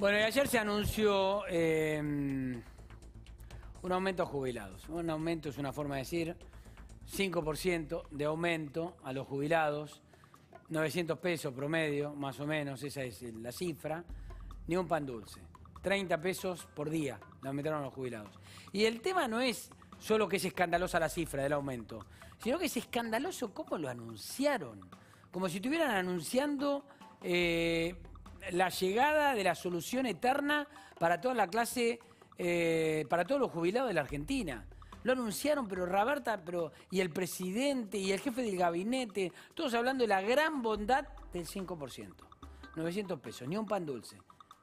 Bueno, y ayer se anunció eh, un aumento a jubilados. Un aumento es una forma de decir, 5% de aumento a los jubilados, 900 pesos promedio, más o menos, esa es la cifra, ni un pan dulce. 30 pesos por día le aumentaron a los jubilados. Y el tema no es solo que es escandalosa la cifra del aumento, sino que es escandaloso cómo lo anunciaron. Como si estuvieran anunciando eh, la llegada de la solución eterna para toda la clase, eh, para todos los jubilados de la Argentina. Lo anunciaron, pero Roberta, pero, y el presidente, y el jefe del gabinete, todos hablando de la gran bondad del 5%. 900 pesos, ni un pan dulce.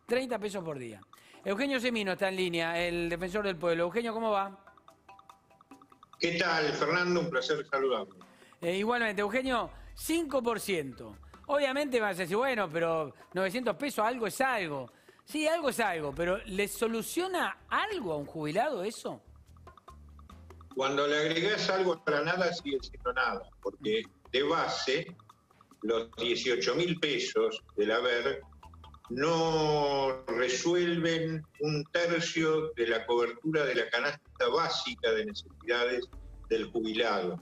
30 pesos por día. Eugenio Semino está en línea, el defensor del pueblo. Eugenio, ¿cómo va? ¿Qué tal, Fernando? Un placer saludarlo. Eh, igualmente, Eugenio, 5%. Obviamente vas a decir, bueno, pero 900 pesos, algo es algo. Sí, algo es algo, pero ¿le soluciona algo a un jubilado eso? Cuando le agregás algo a la nada, sigue siendo nada, porque de base, los 18 mil pesos del haber no resuelven un tercio de la cobertura de la canasta básica de necesidades del jubilado.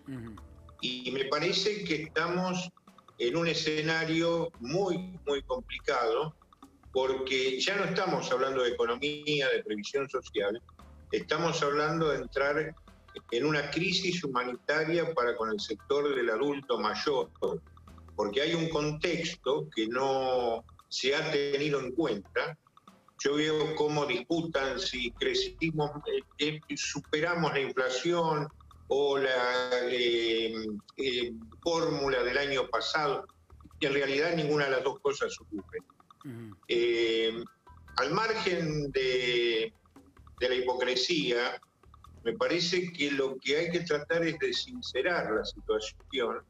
Y me parece que estamos en un escenario muy, muy complicado, porque ya no estamos hablando de economía, de previsión social, estamos hablando de entrar en una crisis humanitaria para con el sector del adulto mayor, porque hay un contexto que no se ha tenido en cuenta. Yo veo cómo disputan si crecimos, eh, eh, superamos la inflación, o la eh, eh, fórmula del año pasado, y en realidad ninguna de las dos cosas ocurre. Eh, al margen de, de, la hipocresía, me parece que lo que hay que tratar es de sincerar la situación,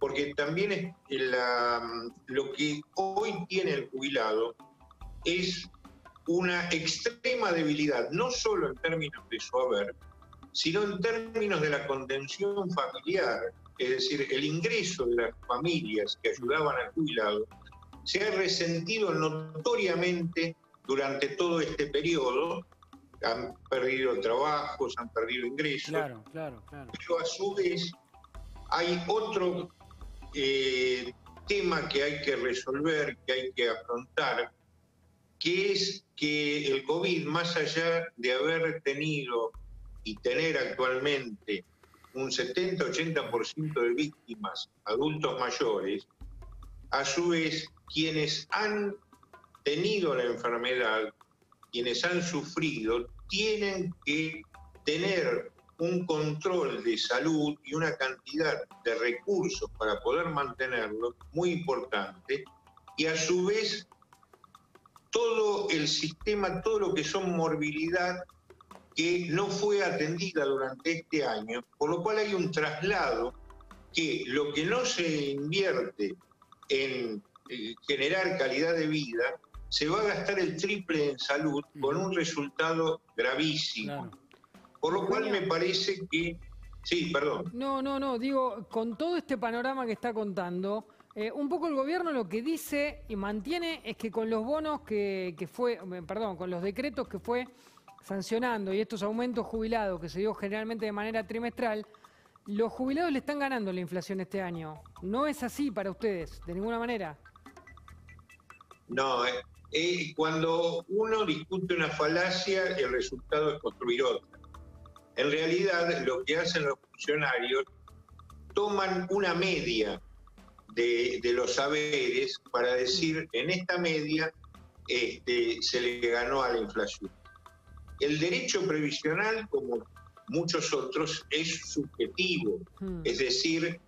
porque también es la, lo que hoy tiene el jubilado es una extrema debilidad, no solo en términos de su haber, sino en términos de la contención familiar, es decir, el ingreso de las familias que ayudaban al jubilado, se ha resentido notoriamente durante todo este periodo. Han perdido trabajos, han perdido ingresos. Claro, claro, claro. Pero a su vez hay otro eh, tema que hay que resolver, que hay que afrontar, que es que el COVID, más allá de haber tenido y tener actualmente un 70-80% de víctimas adultos mayores, a su vez quienes han tenido la enfermedad, quienes han sufrido, tienen que tener un control de salud y una cantidad de recursos para poder mantenerlo muy importante y a su vez todo el sistema, todo lo que son morbilidad que no fue atendida durante este año, por lo cual hay un traslado que lo que no se invierte en eh, generar calidad de vida, se va a gastar el triple en salud con un resultado gravísimo. Por lo cual me parece que... Sí, perdón. No, no, no, digo, con todo este panorama que está contando, eh, un poco el gobierno lo que dice y mantiene es que con los bonos que, que fue, perdón, con los decretos que fue sancionando y estos aumentos jubilados que se dio generalmente de manera trimestral, los jubilados le están ganando la inflación este año. ¿No es así para ustedes, de ninguna manera? No, eh, eh, cuando uno discute una falacia, el resultado es construir otra. En realidad, lo que hacen los funcionarios, toman una media de, los saberes para decir, en esta media este, se le ganó a la inflación. El derecho previsional, como muchos otros, es subjetivo. Hmm. Es decir,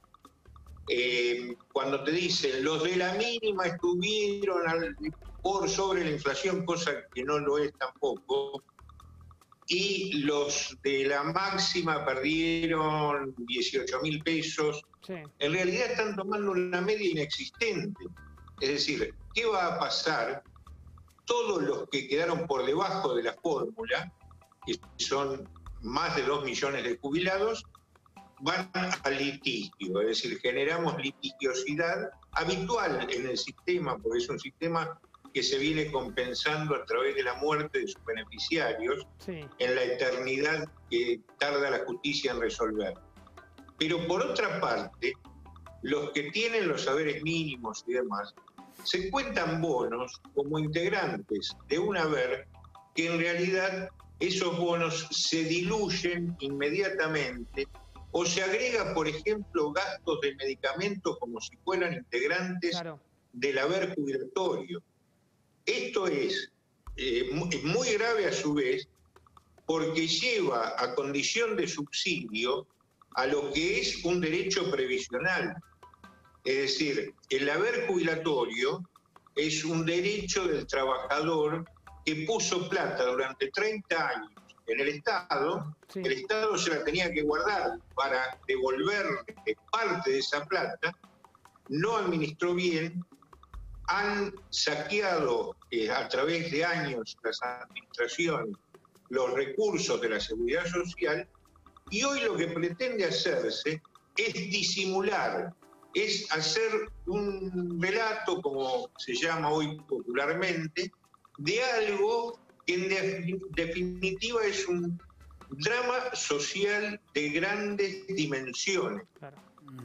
eh, cuando te dicen los de la mínima estuvieron por sobre la inflación, cosa que no lo es tampoco, y los de la máxima perdieron 18 mil pesos, en realidad están tomando una media inexistente. Es decir, ¿qué va a pasar todos los que quedaron por debajo de la fórmula, que son más de 2 millones de jubilados, van al litigio, es decir, generamos litigiosidad habitual en el sistema, porque es un sistema que se viene compensando a través de la muerte de sus beneficiarios en la eternidad que tarda la justicia en resolver. Pero por otra parte, los que tienen los saberes mínimos y demás, se cuentan bonos como integrantes de un haber que en realidad esos bonos se diluyen inmediatamente o se agrega, por ejemplo, gastos de medicamentos como si fueran integrantes del haber jubilatorio. Esto es eh, muy grave a su vez porque lleva a condición de subsidio a lo que es un derecho previsional. Es decir, el haber jubilatorio es un derecho del trabajador que puso plata durante 30 años en el Estado, el Estado se la tenía que guardar para devolver parte de esa plata, no administró bien, han saqueado eh, a través de años las administraciones los recursos de la seguridad social y hoy lo que pretende hacerse es disimular, es hacer un relato, como se llama hoy popularmente, de algo que en definitiva es un drama social de grandes dimensiones.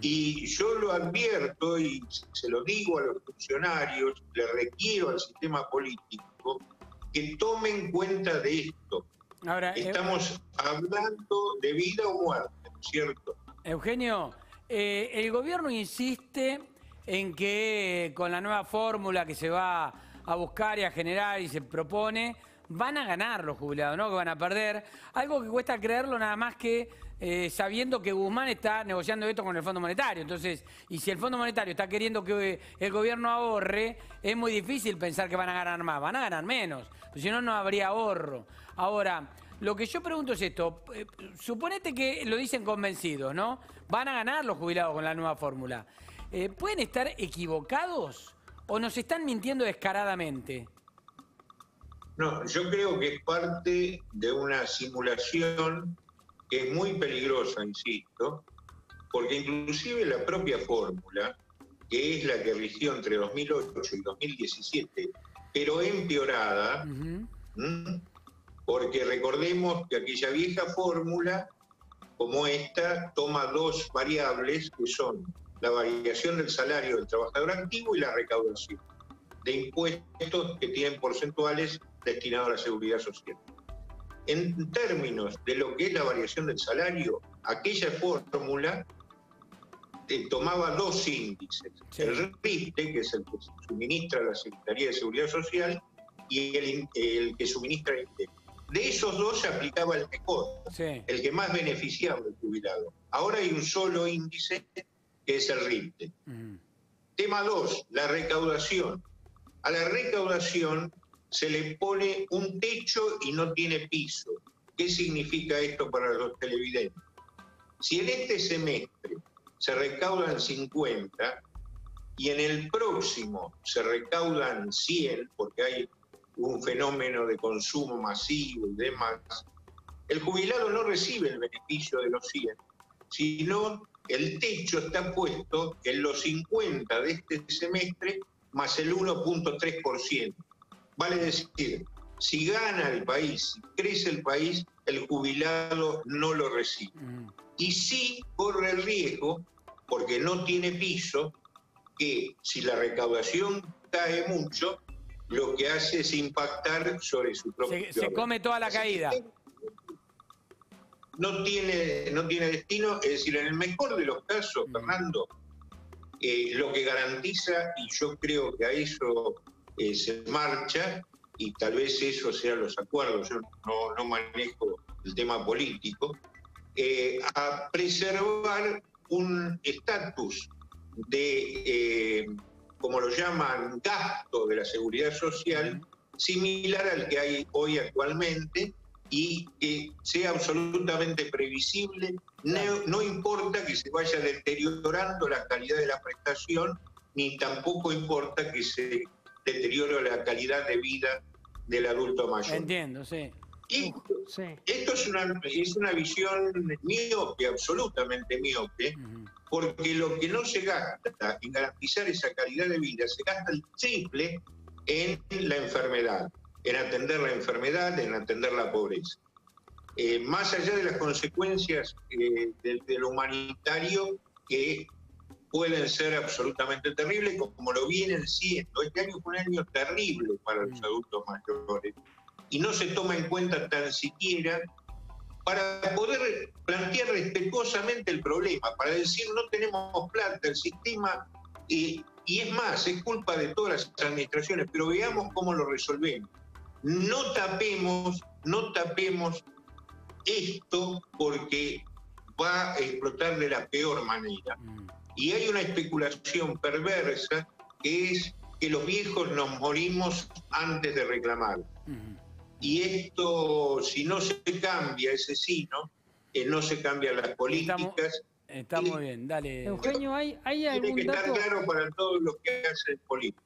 Y yo lo advierto y se lo digo a los funcionarios, le requiero al sistema político que tomen cuenta de esto. Ahora, Estamos hablando de vida o muerte, ¿no es cierto? Eugenio, eh, el gobierno insiste en que con la nueva fórmula que se va a buscar y a generar y se propone, van a ganar los jubilados, no que van a perder. Algo que cuesta creerlo nada más que eh, sabiendo que Guzmán está negociando esto con el Fondo Monetario. Entonces, y si el Fondo Monetario está queriendo que el gobierno ahorre, es muy difícil pensar que van a ganar más, van a ganar menos, si no, no habría ahorro. Ahora, lo que yo pregunto es esto, eh, suponete que lo dicen convencidos, ¿no? Van a ganar los jubilados con la nueva fórmula. Eh, ¿Pueden estar equivocados o nos están mintiendo descaradamente? No, yo creo que es parte de una simulación que es muy peligrosa, insisto, porque inclusive la propia fórmula, que es la que rigió entre 2008 y 2017, pero empeorada, porque recordemos que aquella vieja fórmula, como esta, toma dos variables que son la variación del salario del trabajador activo y la recaudación de impuestos que tienen porcentuales destinados a la seguridad social. En términos de lo que es la variación del salario, aquella fórmula eh, tomaba dos índices, el RIPTE, que es el que suministra la Secretaría de Seguridad Social, y el, que suministra el INDEC. De esos dos se aplicaba el mejor, el que más beneficiaba al jubilado. Ahora hay un solo índice, que es el RIPTE. Tema dos, la recaudación. A la recaudación se le pone un techo y no tiene piso. ¿Qué significa esto para los televidentes? Si en este semestre se recaudan 50 y en el próximo se recaudan 100, porque hay un fenómeno de consumo masivo y demás, el jubilado no recibe el beneficio de los 100, sino el techo está puesto en los 50 de este semestre más el 1.3%. Vale decir, si gana el país, si crece el país, el jubilado no lo recibe. Mm. Y sí corre el riesgo, porque no tiene piso, que si la recaudación cae mucho, lo que hace es impactar sobre su propio... Se, se come toda la caída. No tiene, no tiene destino, es decir, en el mejor de los casos, mm. Fernando, eh, lo que garantiza, y yo creo que a eso eh, se marcha y tal vez eso sean los acuerdos, yo no, manejo el tema político, eh, a preservar un estatus de, como lo llaman, gasto de la seguridad social similar al que hay hoy actualmente y que sea absolutamente previsible. No, no, importa que se vaya deteriorando la calidad de la prestación, ni tampoco importa que se deterioro de la calidad de vida del adulto mayor. Entiendo, sí. Y esto es una, es una visión miope, absolutamente miope, porque lo que no se gasta en garantizar esa calidad de vida se gasta el triple en la enfermedad, en atender la enfermedad, en atender la pobreza. Eh, más allá de las consecuencias eh, de, lo humanitario que pueden ser absolutamente terribles, como lo vienen siendo. Este año fue un año terrible para los adultos mayores y no se toma en cuenta tan siquiera para poder plantear respetuosamente el problema, para decir no tenemos plata, el sistema, y es más, es culpa de todas las administraciones, pero veamos cómo lo resolvemos. No tapemos, no tapemos esto porque va a explotar de la peor manera. Mm. Y hay una especulación perversa que es que los viejos nos morimos antes de reclamar. Mm. Y esto, si no se cambia ese sino, eh, no se cambian las políticas. Está, muy bien, dale. Eugenio, ¿hay, hay algún Tiene que estar claro para todos los que hacen política.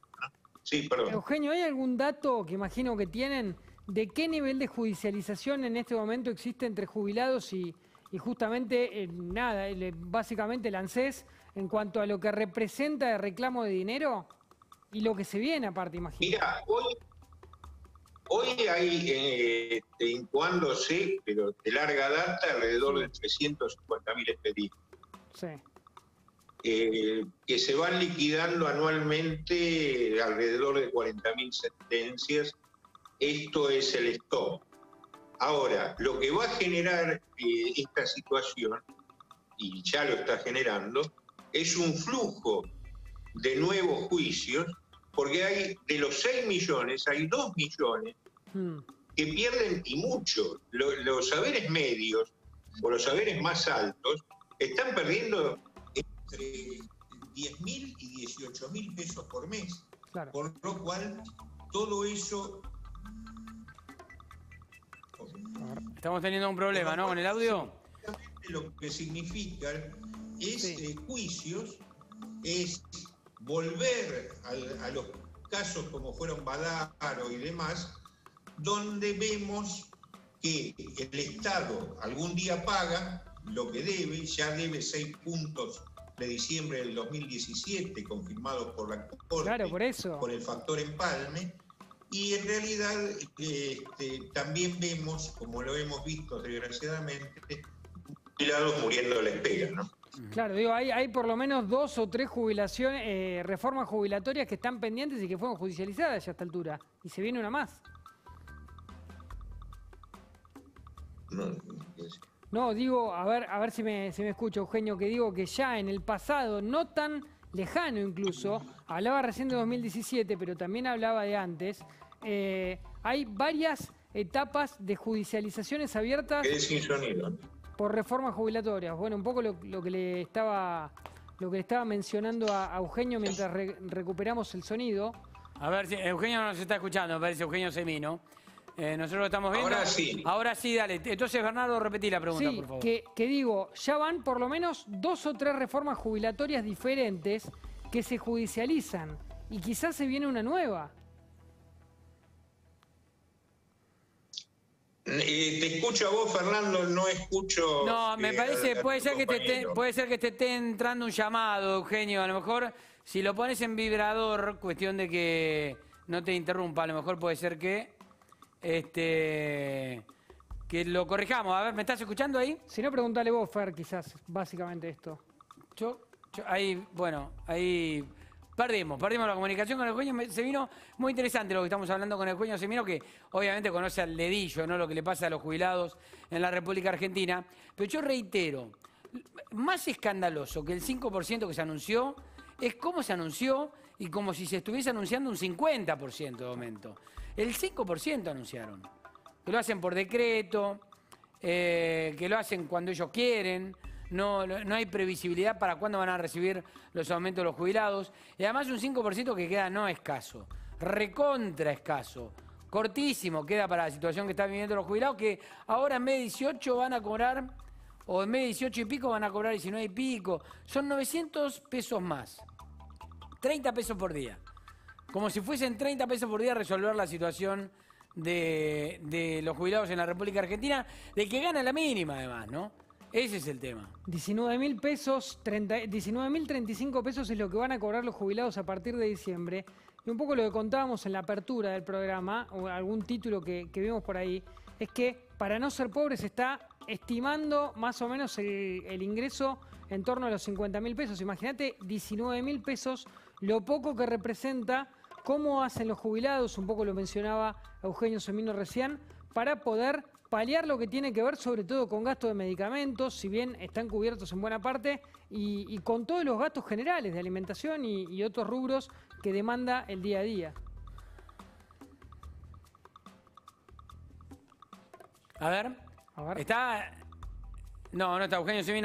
Sí, perdón. Eugenio, ¿hay algún dato que imagino que tienen de qué nivel de judicialización en este momento existe entre jubilados y, justamente, eh, nada, básicamente el ANSES en cuanto a lo que representa el reclamo de dinero y lo que se viene aparte, imagino? Mira, hoy Hoy hay, eh, cuando sé, pero de larga data, alrededor de 350.000 expedientes. Sí. Eh, que se van liquidando anualmente alrededor de 40.000 sentencias. Esto es el stop. Ahora, lo que va a generar eh, esta situación, y ya lo está generando, es un flujo de nuevos juicios porque hay de los 6 millones, hay 2 millones hmm. que pierden y mucho. Los, saberes medios o los saberes más altos están perdiendo entre 10 mil y 18 mil pesos por mes. Por lo cual, todo eso... Estamos teniendo un problema, ¿no? Con el audio. Lo que significan es eh, juicios, es volver a, los casos como fueron Badaro y demás, donde vemos que el Estado algún día paga lo que debe, ya debe seis puntos de diciembre del 2017 confirmados por la Corte, claro, por, eso. por el factor empalme, y en realidad este, también vemos, como lo hemos visto desgraciadamente, jubilados muriendo a la espera, ¿no? Claro, digo, hay, hay por lo menos dos o tres jubilaciones, eh, reformas jubilatorias que están pendientes y que fueron judicializadas ya a esta altura. Y se viene una más. No, digo, a ver, a ver si me, si me escucha, Eugenio, que digo que ya en el pasado, no tan lejano incluso, hablaba recién de 2017, pero también hablaba de antes, eh, hay varias etapas de judicializaciones abiertas. Es sin sonido por reformas jubilatorias. Bueno, un poco lo, que le estaba lo que le estaba mencionando a, Eugenio mientras recuperamos el sonido. A ver si Eugenio nos está escuchando, me parece Eugenio Semino. Eh, nosotros lo estamos viendo. Ahora sí. Ahora sí, dale. Entonces, Bernardo, repetí la pregunta, por favor. Que, que digo, ya van por lo menos dos o tres reformas jubilatorias diferentes que se judicializan y quizás se viene una nueva. Te escucho a vos, Fernando, no escucho. No, me eh, parece, puede ser, que te, puede ser que te esté entrando un llamado, Eugenio. A lo mejor, si lo pones en vibrador, cuestión de que no te interrumpa, a lo mejor puede ser que. Este. Que lo corrijamos. A ver, ¿me estás escuchando ahí? Si no, pregúntale vos, Fer, quizás, básicamente esto. Yo, yo ahí, bueno, ahí Perdimos, perdimos la comunicación con el Eugenio. Se vino muy interesante lo que estamos hablando con el Eugenio Semino, que obviamente conoce al dedillo, ¿no? Lo que le pasa a los jubilados en la República Argentina. Pero yo reitero, más escandaloso que el 5% que se anunció es cómo se anunció y como si se estuviese anunciando un 50% de aumento. El 5% anunciaron. Que lo hacen por decreto, eh, que lo hacen cuando ellos quieren no, no hay previsibilidad para cuándo van a recibir los aumentos de los jubilados. Y además un 5% que queda no escaso, recontra escaso, cortísimo queda para la situación que están viviendo los jubilados, que ahora en de 18 van a cobrar, o en de 18 y pico van a cobrar 19 y pico. Son 900 pesos más. 30 pesos por día. Como si fuesen 30 pesos por día resolver la situación de, de los jubilados en la República Argentina, de que gana la mínima además, ¿no? Ese es el tema. 19 mil pesos, 19 mil 35 pesos es lo que van a cobrar los jubilados a partir de diciembre. y un poco lo que contábamos en la apertura del programa, o algún título que, vimos por ahí, es que para no ser pobre se está estimando más o menos el, el ingreso en torno a los 50 mil pesos. Imagínate 19 mil pesos, lo poco que representa, cómo hacen los jubilados, un poco lo mencionaba Eugenio Semino recién, para poder paliar lo que tiene que ver sobre todo con gastos de medicamentos, si bien están cubiertos en buena parte, y, y con todos los gastos generales de alimentación y, y otros rubros que demanda el día a día. A ver. A ver. Está. No, no está Eugenio Semino.